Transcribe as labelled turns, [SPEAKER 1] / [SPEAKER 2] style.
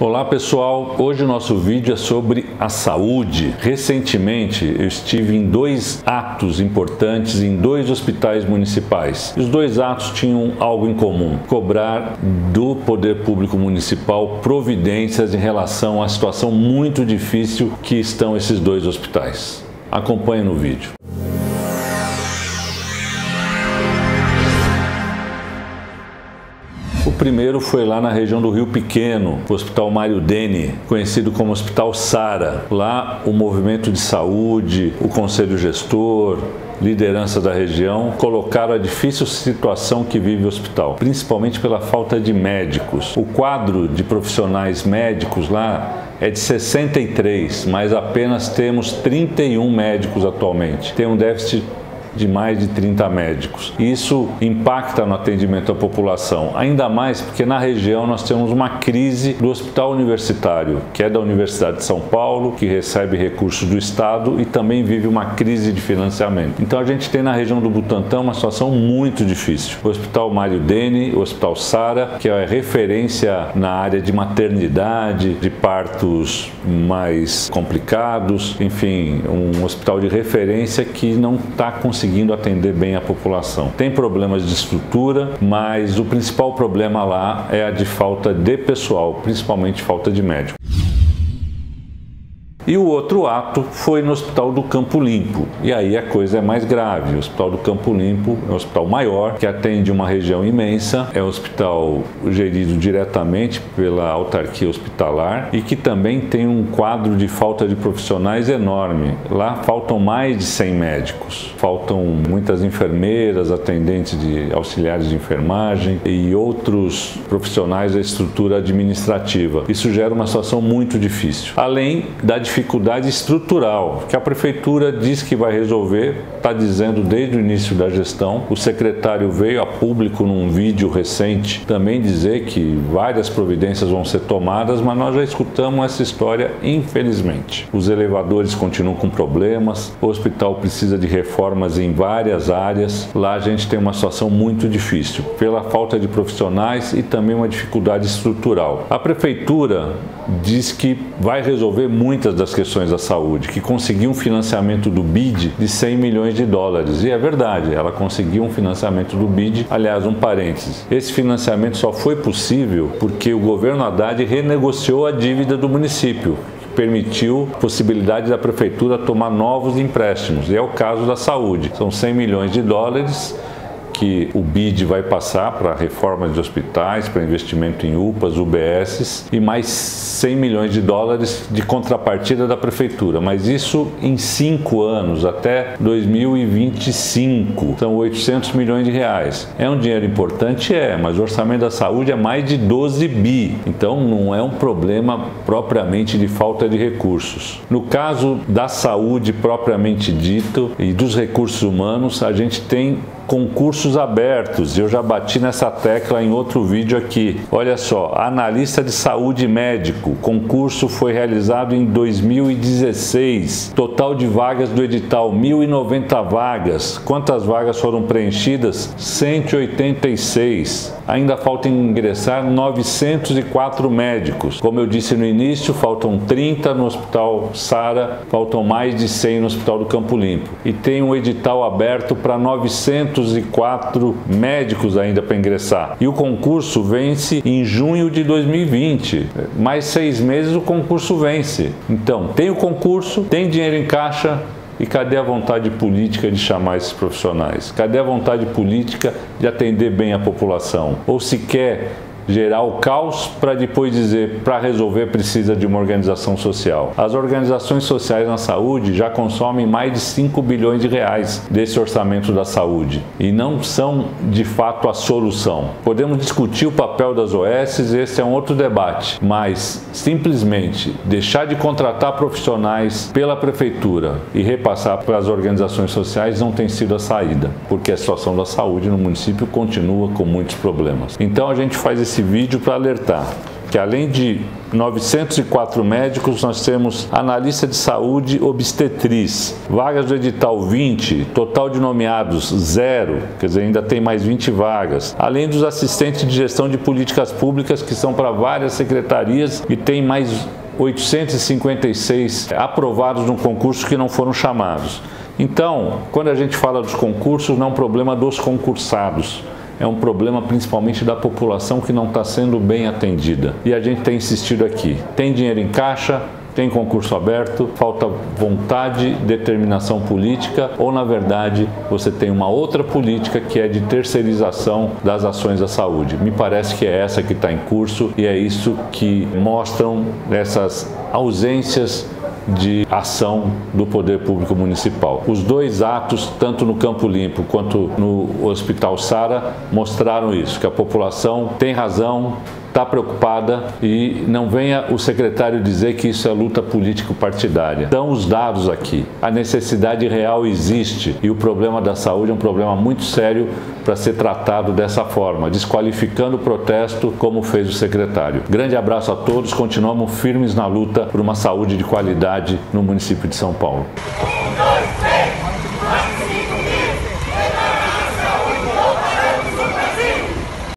[SPEAKER 1] Olá pessoal, hoje o nosso vídeo é sobre a saúde. Recentemente eu estive em dois atos importantes em dois hospitais municipais. Os dois atos tinham algo em comum: cobrar do poder público municipal providências em relação à situação muito difícil que estão esses dois hospitais. Acompanhe no vídeo. Primeiro foi lá na região do Rio Pequeno, o Hospital Mário Dene, conhecido como Hospital Sara. Lá, o movimento de saúde, o conselho gestor, liderança da região colocaram a difícil situação que vive o hospital, principalmente pela falta de médicos. O quadro de profissionais médicos lá é de 63, mas apenas temos 31 médicos atualmente. Tem um déficit de mais de 30 médicos. Isso impacta no atendimento à população, ainda mais porque na região nós temos uma crise do hospital universitário, que é da Universidade de São Paulo, que recebe recursos do Estado e também vive uma crise de financiamento. Então a gente tem na região do Butantã uma situação muito difícil. O Hospital Mário Dene, o Hospital Sara, que é referência na área de maternidade, de partos mais complicados, enfim, um hospital de referência que não está conseguindo conseguindo atender bem a população. Tem problemas de estrutura, mas o principal problema lá é a de falta de pessoal, principalmente falta de médico. E o outro ato foi no Hospital do Campo Limpo. E aí a coisa é mais grave. O Hospital do Campo Limpo é um hospital maior, que atende uma região imensa, é um hospital gerido diretamente pela autarquia hospitalar e que também tem um quadro de falta de profissionais enorme. Lá faltam mais de 100 médicos, faltam muitas enfermeiras, atendentes de auxiliares de enfermagem e outros profissionais da estrutura administrativa. Isso gera uma situação muito difícil. Além da dificuldade estrutural que a prefeitura diz que vai resolver, está dizendo desde o início da gestão. O secretário veio a público num vídeo recente também dizer que várias providências vão ser tomadas, mas nós já escutamos essa história, infelizmente. Os elevadores continuam com problemas, o hospital precisa de reformas em várias áreas. Lá a gente tem uma situação muito difícil, pela falta de profissionais e também uma dificuldade estrutural. A prefeitura diz que vai resolver muitas das questões da saúde, que conseguiu um financiamento do BID de 100 milhões de dólares. E é verdade, ela conseguiu um financiamento do BID. Aliás, um parênteses: esse financiamento só foi possível porque o governo Haddad renegociou a dívida do município permitiu a possibilidade da prefeitura tomar novos empréstimos. E é o caso da saúde. São 100 milhões de dólares que o BID vai passar para reforma de hospitais, para investimento em UPAs, UBSs e mais 100 milhões de dólares de contrapartida da prefeitura. Mas isso em cinco anos, até 2025. São 800 milhões de reais. É um dinheiro importante? É, mas o orçamento da saúde é mais de 12 bi. Então não é um problema propriamente de falta de recursos. No caso da saúde propriamente dito e dos recursos humanos, a gente tem concursos abertos. Eu já bati nessa tecla em outro vídeo aqui. Olha só, analista de saúde médico. Concurso foi realizado em 2016. Total de vagas do edital 1090 vagas. Quantas vagas foram preenchidas? 186. Ainda falta ingressar 904 médicos. Como eu disse no início, faltam 30 no Hospital Sara, faltam mais de 100 no Hospital do Campo Limpo. E tem um edital aberto para 900 204 médicos ainda para ingressar. E o concurso vence em junho de 2020. Mais seis meses o concurso vence. Então, tem o concurso, tem dinheiro em caixa, e cadê a vontade política de chamar esses profissionais? Cadê a vontade política de atender bem a população? Ou se quer gerar o caos para depois dizer para resolver precisa de uma organização social. As organizações sociais na saúde já consomem mais de 5 bilhões de reais desse orçamento da saúde e não são de fato a solução. Podemos discutir o papel das OS, esse é um outro debate, mas simplesmente deixar de contratar profissionais pela prefeitura e repassar para as organizações sociais não tem sido a saída, porque a situação da saúde no município continua com muitos problemas. Então a gente faz esse esse vídeo para alertar. que além de 904 médicos, nós temos analista de saúde obstetriz. Vagas do edital 20, total de nomeados zero, quer dizer, ainda tem mais 20 vagas. Além dos assistentes de gestão de políticas públicas, que são para várias secretarias e tem mais 856 aprovados no concurso que não foram chamados. Então, quando a gente fala dos concursos, não é um problema dos concursados é um problema principalmente da população que não está sendo bem atendida. E a gente tem insistido aqui: tem dinheiro em caixa, tem concurso aberto, falta vontade, determinação política, ou na verdade você tem uma outra política que é de terceirização das ações da saúde. Me parece que é essa que está em curso e é isso que mostram essas ausências de ação do poder público municipal. Os dois atos, tanto no Campo Limpo quanto no Hospital Sara, mostraram isso, que a população tem razão, está preocupada e não venha o secretário dizer que isso é luta político-partidária. Dão os dados aqui. A necessidade real existe e o problema da saúde é um problema muito sério para ser tratado dessa forma, desqualificando o protesto como fez o secretário. Grande abraço a todos, continuamos firmes na luta por uma saúde de qualidade no município de São Paulo.